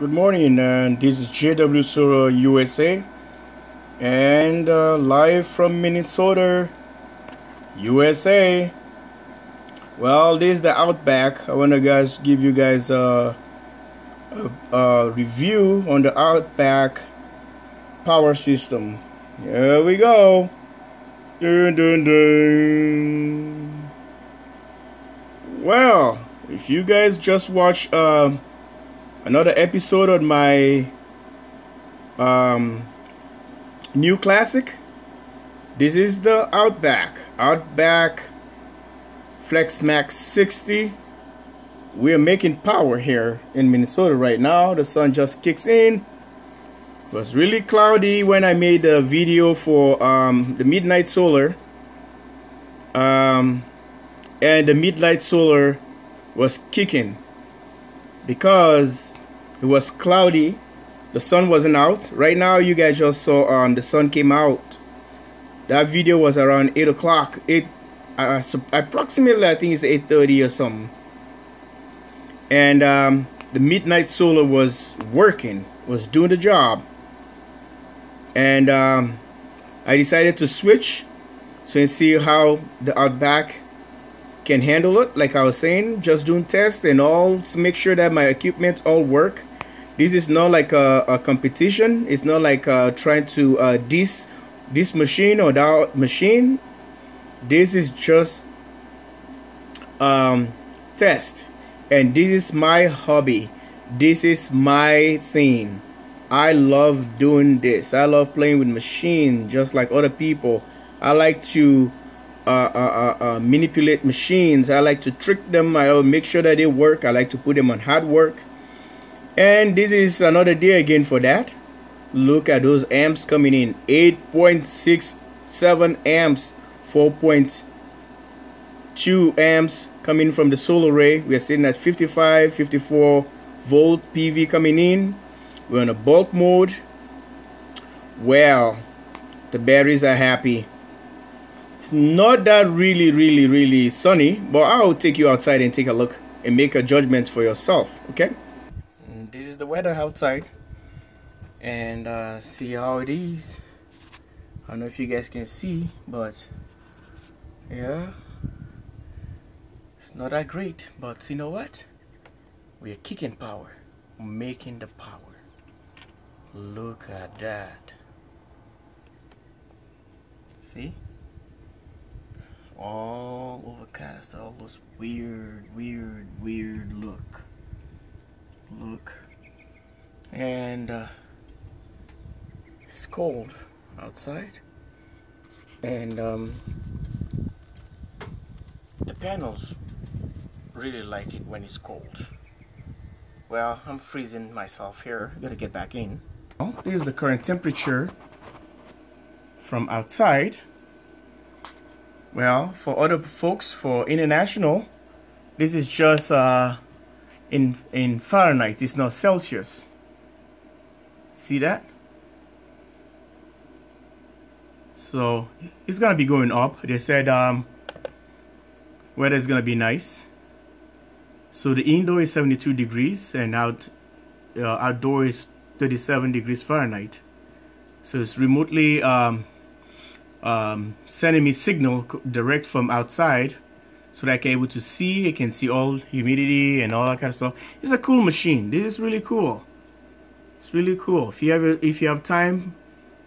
Good morning, and this is JW Solar USA, and uh, live from Minnesota, USA. Well, this is the Outback. I want to guys give you guys a, a, a review on the Outback power system. Here we go. Dun, dun, dun. Well, if you guys just watch. Uh, another episode on my um, new classic. This is the Outback. Outback FlexMax 60. We're making power here in Minnesota right now. The sun just kicks in. It was really cloudy when I made the video for um, the MidNite Solar. Um, and the MidNite Solar was kicking because it was cloudy the sun wasn't out. Right now you guys just saw um the sun came out. That video was around 8 o'clock. 8 uh, so approximately I think it's 8:30 or something. And um, the MidNite Solar was working was doing the job. And um, I decided to switch so you see how the outback can handle it. Like I was saying just doing tests and all to make sure that my equipment all work. This is not like a, a competition. It's not like uh, trying to uh, this this machine or that machine. This is just um, test. And this is my hobby. This is my thing. I love doing this. I love playing with machines just like other people. I like to uh, uh, uh, uh, manipulate machines. I like to trick them. I'll make sure that they work. I like to put them on hard work. And this is another day again for that. Look at those amps coming in. 8.67 amps, 4.2 amps coming from the solar array. We are sitting at 55, 54 volt PV coming in. We're on a bulk mode. Well, the batteries are happy not that really really really sunny but i'll take you outside and take a look and make a judgment for yourself okay? This is the weather outside and uh, see how it is. I don't know if you guys can see but yeah. It's not that great but you know what? We're kicking power. Making the power. Look at that. See all overcast, all this weird, weird, weird look. Look. And uh, it's cold outside. And um, the panels really like it when it's cold. Well, I'm freezing myself here. Gotta get back in. This is the current temperature from outside. Well, for other folks, for international, this is just uh, in in Fahrenheit. It's not Celsius. See that? So it's gonna be going up. They said um, weather is gonna be nice. So the indoor is 72 degrees and out uh, outdoor is 37 degrees Fahrenheit. So it's remotely um, um, sending me signal direct from outside so that I can able to see. I can see all humidity and all that kind of stuff. It's a cool machine. This is really cool. It's really cool. If you have if you have time,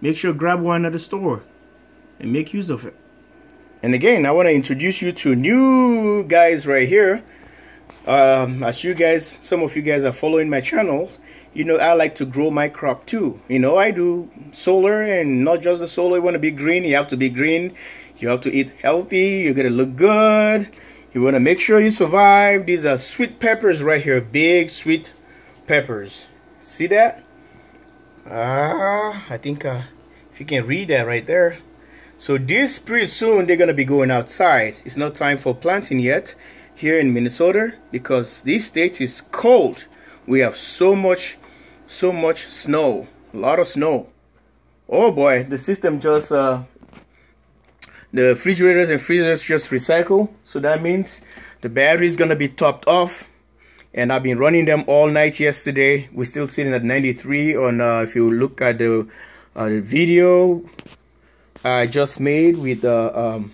make sure grab one at the store and make use of it. And again, I want to introduce you to new guys right here. Um, as you guys, some of you guys are following my channels, you know, I like to grow my crop too. You know, I do solar and not just the solar. You want to be green, you have to be green. You have to eat healthy. You got to look good. You want to make sure you survive. These are sweet peppers right here. Big sweet peppers. See that? Ah, I think uh, if you can read that right there. So this pretty soon they're going to be going outside. It's not time for planting yet here in Minnesota because this state is cold. We have so much so much snow a lot of snow oh boy the system just uh, the refrigerators and freezers just recycle so that means the battery is gonna be topped off and I've been running them all night yesterday. We're still sitting at 93 on, uh, if you look at the, uh, the video I just made with the, um,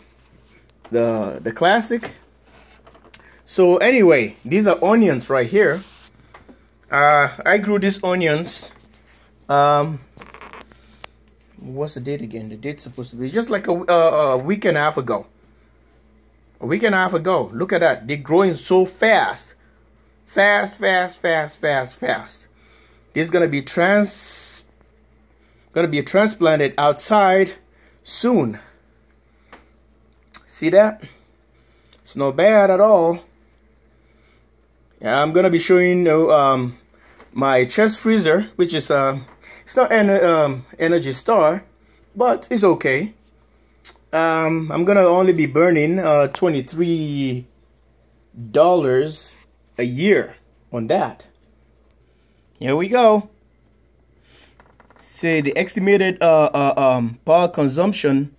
the, the classic. So anyway, these are onions right here. Uh, I grew these onions, um, what's the date again? The date's supposed to be just like a, uh, a week and a half ago. A week and a half ago. Look at that. They're growing so fast. Fast, fast, fast, fast, fast. This is gonna be trans gonna be transplanted outside soon. See that? It's not bad at all. I'm gonna be showing you um, my chest freezer, which is uh, it's not an um, Energy Star, but it's okay. Um, I'm gonna only be burning uh, twenty three dollars a year on that. Here we go. Say the estimated uh, uh, um, power consumption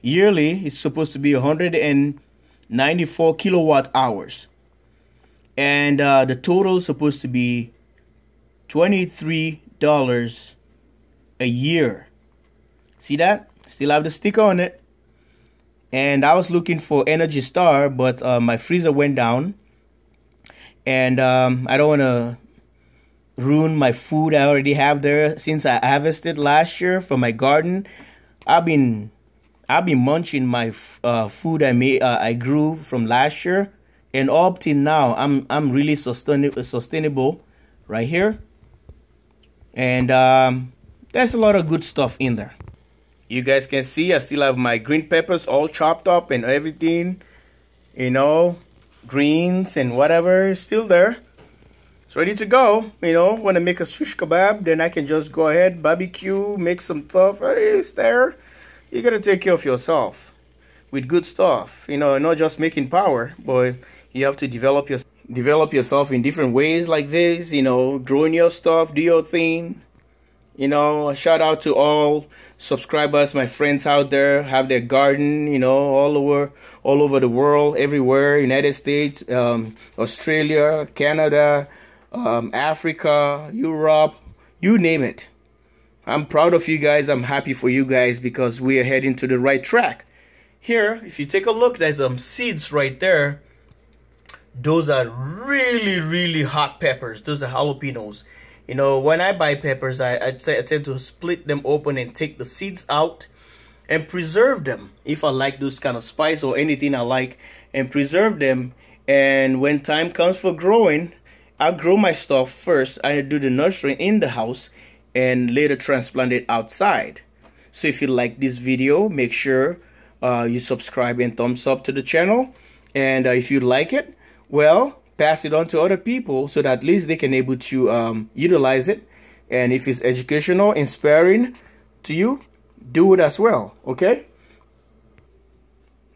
yearly is supposed to be 194 kilowatt hours. And uh, the total is supposed to be $23 a year. See that? Still have the sticker on it. And I was looking for Energy Star, but uh, my freezer went down and um, I don't want to ruin my food I already have there since I harvested last year from my garden. I've been I've been munching my uh, food I made uh, I grew from last year, and up till now I'm I'm really sustainable sustainable right here, and um, there's a lot of good stuff in there. You guys can see I still have my green peppers all chopped up and everything, you know greens and whatever is still there. It's ready to go. You know, when I make a shish kebab, then I can just go ahead, barbecue, make some stuff. It's there. You gotta take care of yourself with good stuff. You know, not just making power, but you have to develop your develop yourself in different ways like this. You know, growing your stuff, do your thing. You know, shout out to all subscribers, my friends out there, have their garden, you know, all over all over the world, everywhere, United States, um, Australia, Canada, um, Africa, Europe, you name it. I'm proud of you guys. I'm happy for you guys because we are heading to the right track. Here, if you take a look, there's some seeds right there. Those are really, really hot peppers. Those are jalapenos. You know, when I buy peppers, I, tend to split them open and take the seeds out and preserve them if I like those kind of spice or anything I like and preserve them. And when time comes for growing, I grow my stuff first. I do the nurturing in the house and later transplant it outside. So if you like this video, make sure uh, you subscribe and thumbs up to the channel. And uh, if you like it, well, pass it on to other people so that at least they can able to um, utilize it. And if it's educational, inspiring to you, do it as well, okay?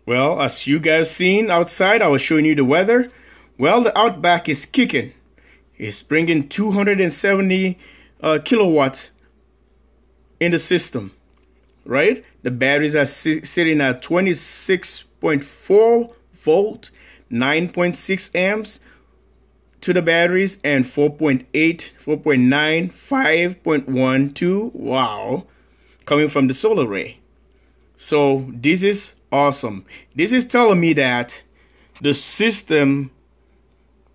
Well, as you guys seen outside, I was showing you the weather. Well, the Outback is kicking. It's bringing 270 uh, kilowatts in the system, right? The batteries are si sitting at 26.4 volt, 9.6 amps, to the batteries and 4.8, 4.9, 5.12. Wow. Coming from the solar array. So this is awesome. This is telling me that the system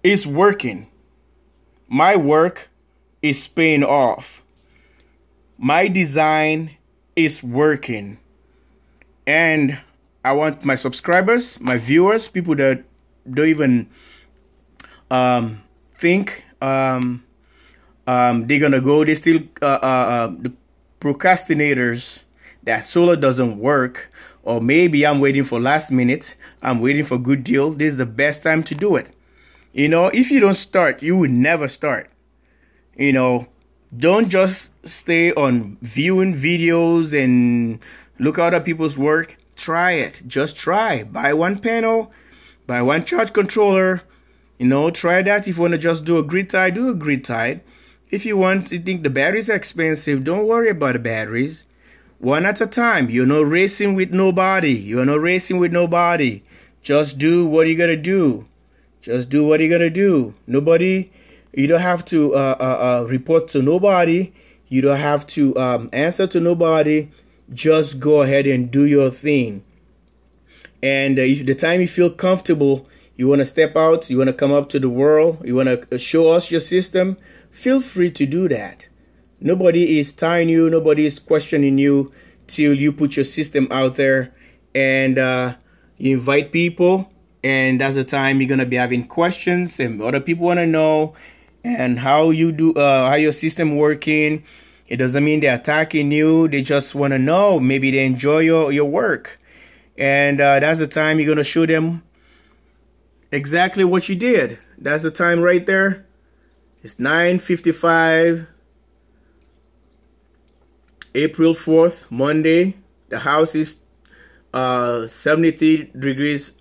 is working. My work is paying off. My design is working. And I want my subscribers, my viewers, people that don't even um, think um, um, they're gonna go. They still uh, uh, uh, the procrastinators that solar doesn't work, or maybe I'm waiting for last minute. I'm waiting for good deal. This is the best time to do it. You know, if you don't start, you will never start. You know, don't just stay on viewing videos and look at other people's work. Try it. Just try. Buy one panel, buy one charge controller, you know, try that. If you want to just do a grid tie, do a grid tie. If you want to think the batteries are expensive, don't worry about the batteries. One at a time. You're not racing with nobody. You're not racing with nobody. Just do what you gotta do. just do what you're gonna do. Nobody, you don't have to uh, uh, uh, report to nobody. You don't have to um, answer to nobody. Just go ahead and do your thing. And uh, if the time you feel comfortable, you want to step out, you want to come up to the world, you want to show us your system, feel free to do that. Nobody is tying you, nobody is questioning you till you put your system out there and uh, you invite people and that's the time you're gonna be having questions and other people want to know and how you do uh, how your system working it doesn't mean they're attacking you they just want to know maybe they enjoy your your work and uh, that's the time you're gonna show them exactly what you did. That's the time right there. It's 9:55 April 4th Monday. The house is uh 73 degrees